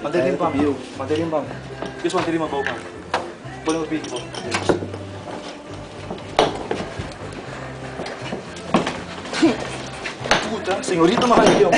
Madilim pa. Madilim pa. This one, dilim ang bau pa. Walang video. Puta, senyorita mahal mo.